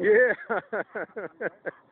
Yeah.